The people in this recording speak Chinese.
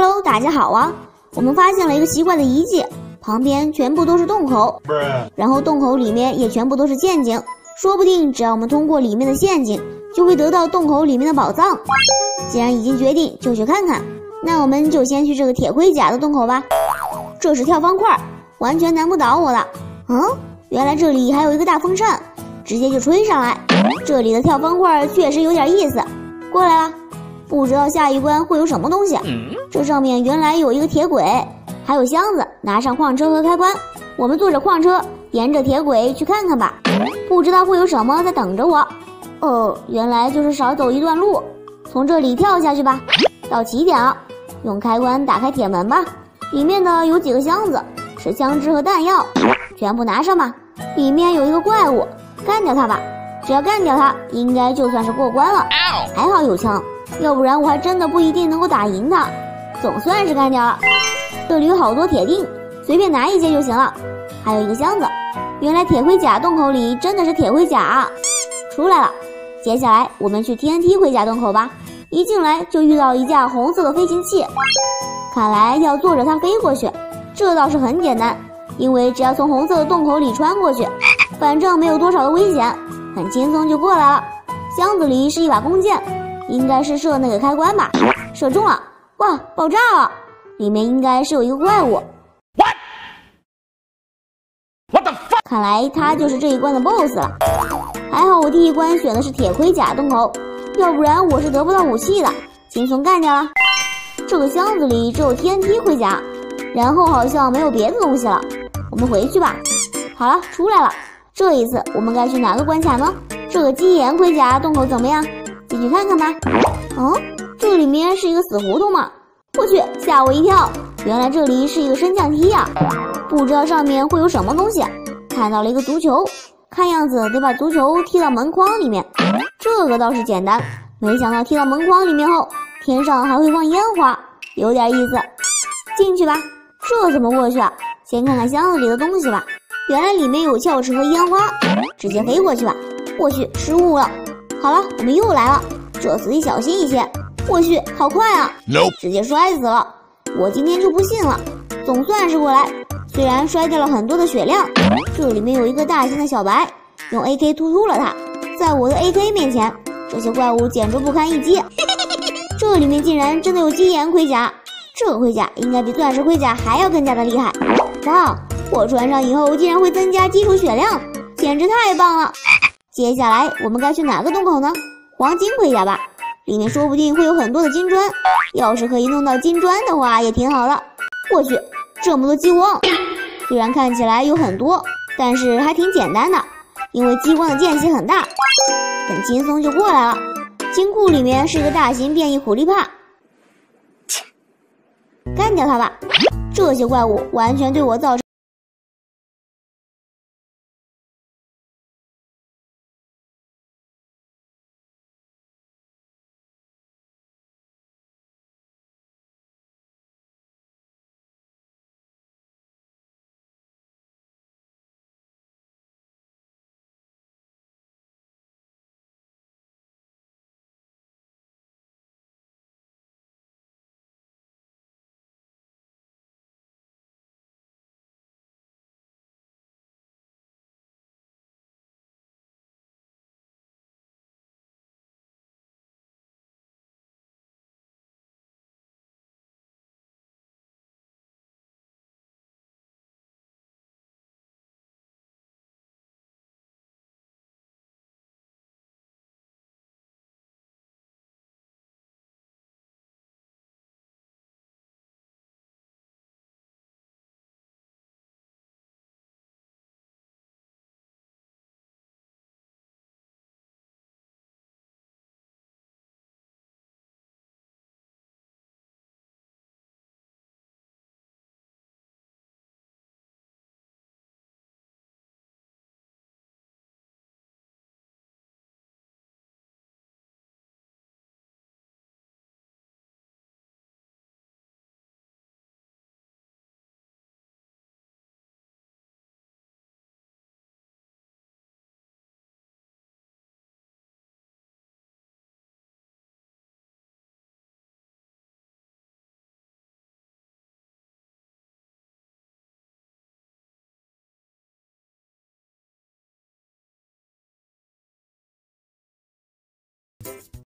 Hello，大家好啊！我们发现了一个奇怪的遗迹，旁边全部都是洞口，然后洞口里面也全部都是陷阱。说不定只要我们通过里面的陷阱，就会得到洞口里面的宝藏。既然已经决定，就去看看。那我们就先去这个铁盔甲的洞口吧。这是跳方块，完全难不倒我了。嗯，原来这里还有一个大风扇，直接就吹上来。这里的跳方块确实有点意思。过来了。不知道下一关会有什么东西。这上面原来有一个铁轨，还有箱子。拿上矿车和开关，我们坐着矿车，沿着铁轨去看看吧。不知道会有什么在等着我。哦，原来就是少走一段路。从这里跳下去吧。到起点了，用开关打开铁门吧。里面呢有几个箱子，是枪支和弹药，全部拿上吧。里面有一个怪物，干掉它吧。只要干掉它，应该就算是过关了。还好有枪。要不然我还真的不一定能够打赢他，总算是干掉了。这里有好多铁锭，随便拿一些就行了。还有一个箱子，原来铁盔甲洞口里真的是铁盔甲。出来了，接下来我们去 TNT 盔甲洞口吧。一进来就遇到一架红色的飞行器，看来要坐着它飞过去。这倒是很简单，因为只要从红色的洞口里穿过去，反正没有多少的危险，很轻松就过来了。箱子里是一把弓箭。应该是射那个开关吧，射中了，哇，爆炸了！里面应该是有一个怪物。What？What the fuck？看来他就是这一关的 BOSS 了。还好我第一关选的是铁盔甲洞口，要不然我是得不到武器的，轻松干掉了。这个箱子里只有 TNT 盔甲，然后好像没有别的东西了。我们回去吧。好了，出来了。这一次我们该去哪个关卡呢？这个基岩盔甲洞口怎么样？进去看看吧。哦，这里面是一个死胡同嘛！我去，吓我一跳！原来这里是一个升降梯呀！不知道上面会有什么东西。看到了一个足球，看样子得把足球踢到门框里面。这个倒是简单，没想到踢到门框里面后，天上还会放烟花，有点意思。进去吧。这怎么过去啊？先看看箱子里的东西吧。原来里面有钥匙和烟花，直接飞过去吧。我去，失误了。好了，我们又来了，这次得小心一些。我去，好快啊！直接摔死了。我今天就不信了，总算是过来。虽然摔掉了很多的血量，这里面有一个大型的小白，用 AK 突突了他。在我的 AK 面前，这些怪物简直不堪一击。这里面竟然真的有基岩盔甲，这个盔甲应该比钻石盔甲还要更加的厉害。哇，我穿上以后竟然会增加基础血量，简直太棒了！接下来我们该去哪个洞口呢？黄金盔甲吧，里面说不定会有很多的金砖。要是可以弄到金砖的话，也挺好的。我去，这么多激光，虽然看起来有很多，但是还挺简单的，因为激光的间隙很大，很轻松就过来了。金库里面是个大型变异虎力帕，干掉它吧！这些怪物完全对我造成。